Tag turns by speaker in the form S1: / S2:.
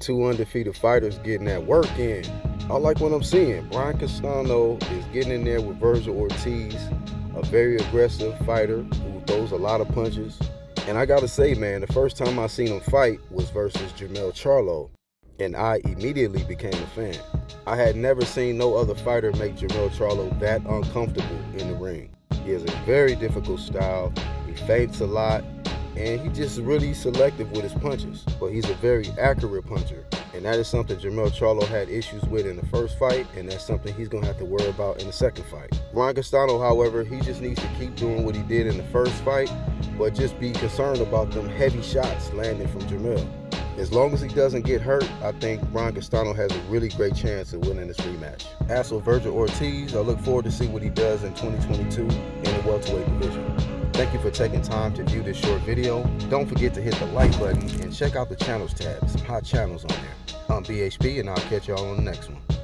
S1: Two undefeated fighters getting that work in. I like what I'm seeing. Brian Castano is getting in there with Vergil Ortiz, a very aggressive fighter who throws a lot of punches. And I gotta say, man, the first time I seen him fight was versus Jermell Charlo, and I immediately became a fan. I had never seen no other fighter make Jermell Charlo that uncomfortable in the ring. He has a very difficult style. He feints a lot, and he just really selective with his punches. But he's a very accurate puncher, and that is something Jermell Charlo had issues with in the first fight, and that's something he's gonna have to worry about in the second fight. Brian Castano, however, he just needs to keep doing what he did in the first fight, but just be concerned about them heavy shots landing from Jermell. As long as he doesn't get hurt, I think Brian Castano has a really great chance of winning this rematch. As for Vergil Ortiz, I look forward to see what he does in 2022 in the welterweight division. Thank you for taking time to view this short video. Don't forget to hit the like button and check out the channels tab. Some hot channels on there. I'm BHP and I'll catch y'all on the next one.